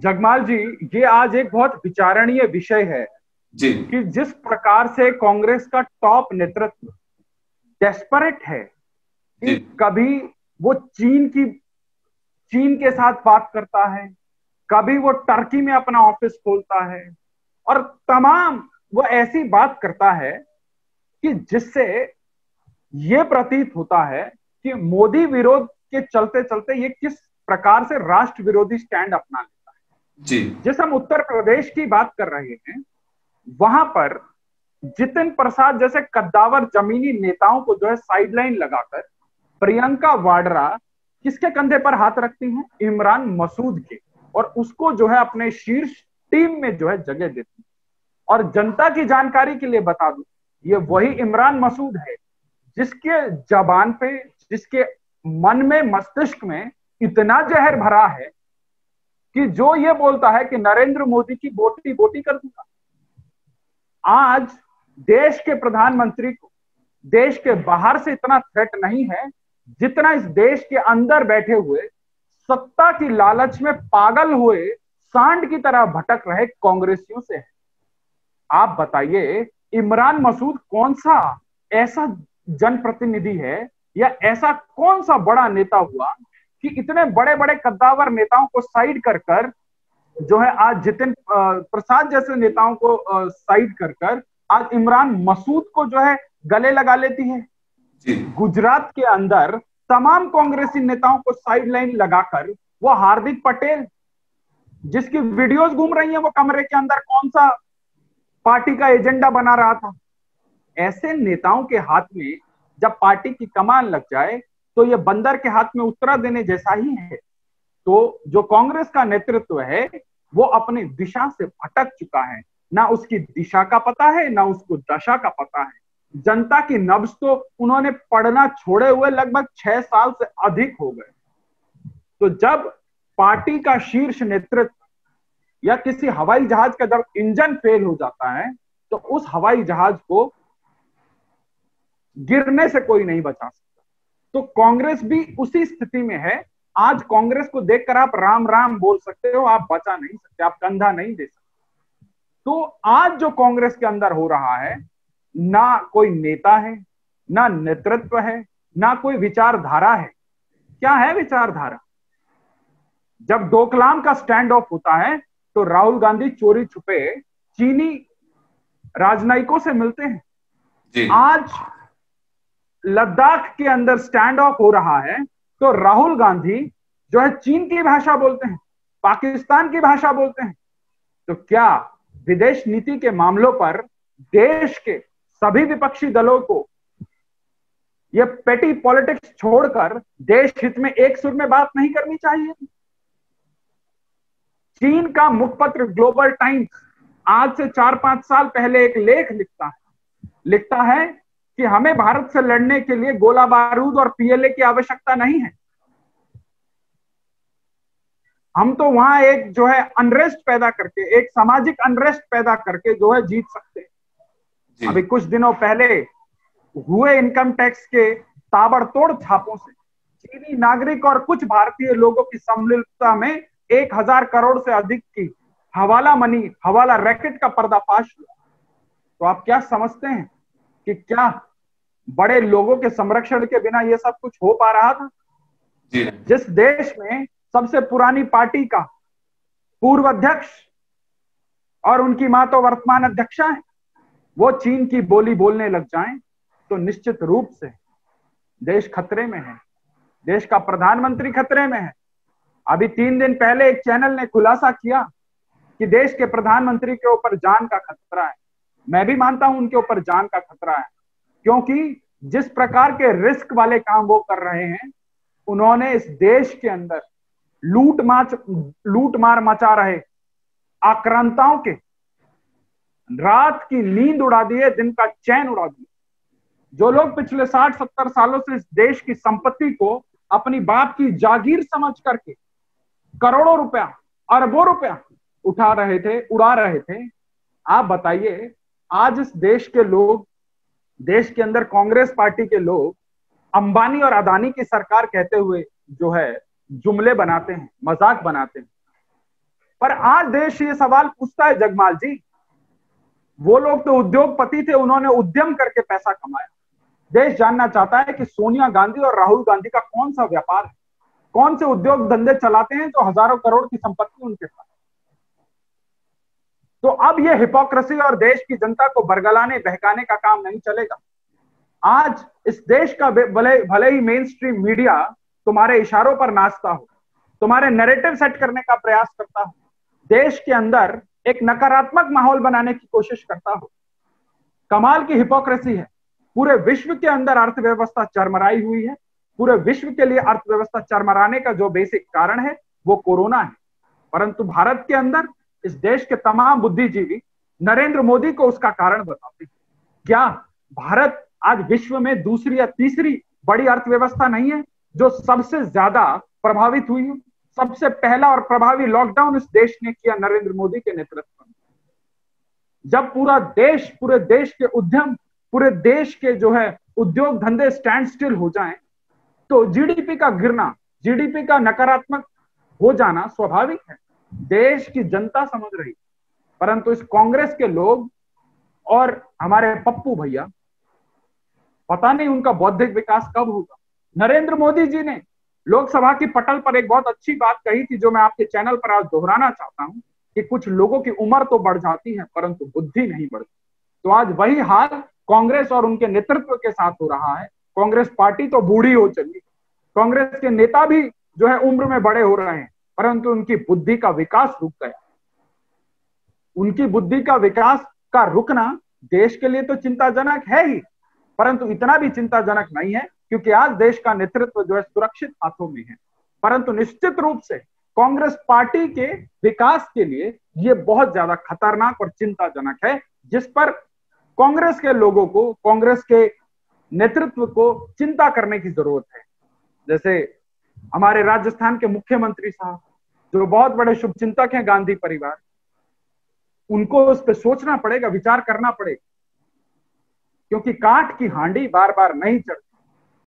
जगमाल जी ये आज एक बहुत विचारणीय विषय है जी। कि जिस प्रकार से कांग्रेस का टॉप नेतृत्व डेस्परेट है कि कभी वो चीन की चीन के साथ बात करता है कभी वो टर्की में अपना ऑफ़िस खोलता है और तमाम वो ऐसी बात करता है कि जिससे ये प्रतीत होता है कि मोदी विरोध के चलते चलते ये किस प्रकार से राष्ट्र विरोधी स्टैंड अपना है जी। जिस हम उत्तर प्रदेश की बात कर रहे हैं, वहाँ पर जितिन प्रसाद जैसे कद्दावर जमीनी नेताओं को जो है साइडलाइन लगाकर प्रियंका वाड्रा किसके कंधे पर हाथ रखती हैं? इमरान मसूद के। और उसको जो है अपने शीर्ष टीम में जो है जगह देती है। और जनता की जानकारी के लिए बता दूँ, ये वही इमरान मसूद है, जिसके जबान पे, जिसके मन में, मस्तिष्क में इतना जहर भरा है कि जो ये बोलता है कि नरेंद्र मोदी की बोटी बोटी कर दूँगा। आज देश के प्रधानमंत्री को, देश के बाहर से इतना थ्रेट नहीं है, जितना इस देश के अंदर बैठे हुए, सत्ता की लालच में पागल हुए, सांड की तरह भटक रहे कांग्रेसियों से है। आप बताइए, इमरान मसूद कौन सा ऐसा जनप्रतिनिधि है या ऐसा कौन सा बड़ा नेता हुआ कि इतने बड़े बड़े कद्दावर नेताओं को साइड कर कर जो है आज जितिन प्रसाद जैसे नेताओं को साइड कर कर आज इमरान मसूद को जो है गले लगा लेती है। गुजरात के अंदर तमाम कांग्रेसी नेताओं को साइड लाइन लगाकर वो हार्दिक पटेल जिसकी वीडियोस घूम रही हैं वो कमरे के अंदर कौन सा पार्टी का एजेंडा बना रहा था? ऐसे नेताओं के हाथ में जब पार्टी की कमान लग जाए तो ये बंदर के हाथ में उत्तरा देने जैसा ही है। तो जो कांग्रेस का नेतृत्व है, वो अपनी दिशा से भटक चुका है। ना उसकी दिशा का पता है, ना उसको दशा का पता है। जनता की नब्ज तो उन्होंने पढ़ना छोड़े हुए लगभग छह साल से अधिक हो गए। तो जब पार्टी का शीर्ष नेतृत्व या किसी हवाई जहाज़ का जब इंजन फेल हो जाता है तो उस हवाई जहाज़ को गिरने से कोई नहीं बचा सकता। तो कांग्रेस भी उसी स्थिति में है। आज कांग्रेस को देखकर आप राम राम बोल सकते हो आप बचा नहीं सकते आप कंधा नहीं दे सकते। तो आज जो कांग्रेस के अंदर हो रहा है ना कोई नेता है ना नेतृत्व है ना कोई विचारधारा है। क्या है विचारधारा? जब डोकलाम का स्टैंड ऑफ़ होता है तो राहुल गांधी चोरी छुपे चीनी राजनयिकों से मिलते हैं। आज लद्दाख के अंदर स्टैंड ऑफ़ हो रहा है तो राहुल गांधी जो है चीन की भाषा बोलते हैं, पाकिस्तान की भाषा बोलते हैं। तो क्या विदेश नीति के मामलों पर देश के सभी विपक्षी दलों को यह पेटी पॉलिटिक्स छोड़कर देश हित में एक सुर में बात नहीं करनी चाहिए? चीन का मुखपत्र ग्लोबल टाइम्स आज से चार पाँच साल पहले एक लेख लिखता है। लिखता है कि हमें भारत से लड़ने के लिए गोला बारूद और पीएलए की आवश्यकता नहीं है। हम तो वहाँ एक जो है अनरेस्ट पैदा करके एक सामाजिक अनरेस्ट पैदा करके जो है जीत सकते हैं। अभी कुछ दिनों पहले हुए इनकम टैक्स के ताबड़तोड़ छापों से चीनी नागरिक और कुछ भारतीय लोगों की सम्मिलितता में एक हज़ार करोड़ से अधिक की हवाला मनी हवाला रैकेट का पर्दाफाश हुआ। तो आप क्या समझते हैं? कि क्या बड़े लोगों के संरक्षण के बिना ये सब कुछ हो पा रहा था? जिस देश में सबसे पुरानी पार्टी का पूर्व अध्यक्ष और उनकी माँ तो वर्तमान अध्यक्षा है वो चीन की बोली बोलने लग जाएँ तो निश्चित रूप से देश खतरे में है। देश का प्रधानमंत्री खतरे में है। अभी तीन दिन पहले एक चैनल ने खुलासा किया कि देश के प्रधानमंत्री के ऊपर जान का खतरा है। मैं भी मानता हूँ उनके ऊपर जान का खतरा है, क्योंकि जिस प्रकार के रिस्क वाले काम वो कर रहे हैं, उन्होंने इस देश के अंदर लूट माच, लूट मार मचा रहे आक्रांताओं के, रात की नींद उड़ा दी है, दिन का चैन उड़ा दिया जो लोग पिछले साठ, सत्तर सालों से इस देश की संपत्ति को अपनी बाप की जागीर समझ करके करोड़ों रुपया, अरबों रुपया उठा रहे थे, उड़ा रहे थे, आप बताइए आज इस देश के लोग, देश के अंदर कांग्रेस पार्टी के लोग अंबानी और अदानी की सरकार कहते हुए जो है, जुमले बनाते हैं, मज़ाक बनाते हैं। पर आज देश ये सवाल पूछता है जगमाल जी, वो लोग तो उद्योगपति थे, उन्होंने उद्यम करके पैसा कमाया। देश जानना चाहता है कि सोनिया गांधी और राहुल गांधी का कौन सा व्यापार है? कौन से उद्योग धंधे चलाते हैं जो हज़ारों करोड़ की संपत्ति उनके पास तो अब ये हिपोक्रेसी और देश की जनता को बरगलाने, बहकाने का काम नहीं चलेगा। आज इस देश का भले भले ही मेन स्ट्रीम मीडिया तुम्हारे इशारों पर नाचता हो, तुम्हारे नैरेटिव सेट करने का प्रयास करता हो, देश के अंदर एक नकारात्मक माहौल बनाने की कोशिश करता हो, कमाल की हिपोक्रेसी है। पूरे विश्व के अंदर अर्थव्यवस्था चरमराई हुई है। पूरे विश्व के लिए अर्थव्यवस्था चरमराने का जो बेसिक कारण है, वो कोरोना है। परंतु भारत के अंदर इस देश के तमाम बुद्धिजीवी नरेंद्र मोदी को उसका कारण बताते हैं। क्या भारत आज विश्व में दूसरी या तीसरी बड़ी अर्थव्यवस्था नहीं है जो सबसे ज़्यादा प्रभावित हुई है? सबसे पहला और प्रभावी लॉकडाउन इस देश ने किया नरेंद्र मोदी के नेतृत्व में। जब पूरा देश, पूरे देश के उद्यम, पूरे देश के जो है उद्योग धंधे स्टैंड स्टिल हो जाएँ तो जीडीपी का गिरना जीडीपी का नकारात्मक हो जाना स्वाभाविक है। देश की जनता समझ रही। परंतु इस कांग्रेस के लोग और हमारे पप्पू भैया, पता नहीं उनका बौद्धिक विकास कब होगा। नरेंद्र मोदी जी ने लोकसभा की पटल पर एक बहुत अच्छी बात कही थी, जो मैं आपके चैनल पर आज दोहराना चाहता हूँ कि कुछ लोगों की उम्र तो बढ़ जाती है, परंतु बुद्धि नहीं बढ़ती। तो आज वही हाल कांग्रेस और उनके नेतृत्व के साथ हो रहा है। कांग्रेस पार्टी तो बूढ़ी हो चली। कांग्रेस के नेता भी जो है उम्र में बड़े हो रहे हैं। परंतु उनकी बुद्धि का विकास रुक गया। उनकी बुद्धि का विकास का रुकना देश के लिए तो चिंताजनक है ही, परंतु इतना भी चिंताजनक नहीं है क्योंकि आज देश का नेतृत्व जो है सुरक्षित हाथों में है। परंतु निश्चित रूप से कांग्रेस पार्टी के विकास के लिए ये बहुत ज़्यादा खतरनाक और चिंताजनक है, जिस पर कांग्रेस के लोगों को, कांग्रेस के नेतृत्व को चिंता करने की ज़रूरत है। जैसे हमारे राजस्थान के मुख्यमंत्री साहब जो बहुत बड़े शुभ चिंतक हैं गांधी परिवार, उनको उस पर सोचना पड़ेगा, विचार करना पड़ेगा, क्योंकि काठ की हांडी बार बार नहीं चढ़ती।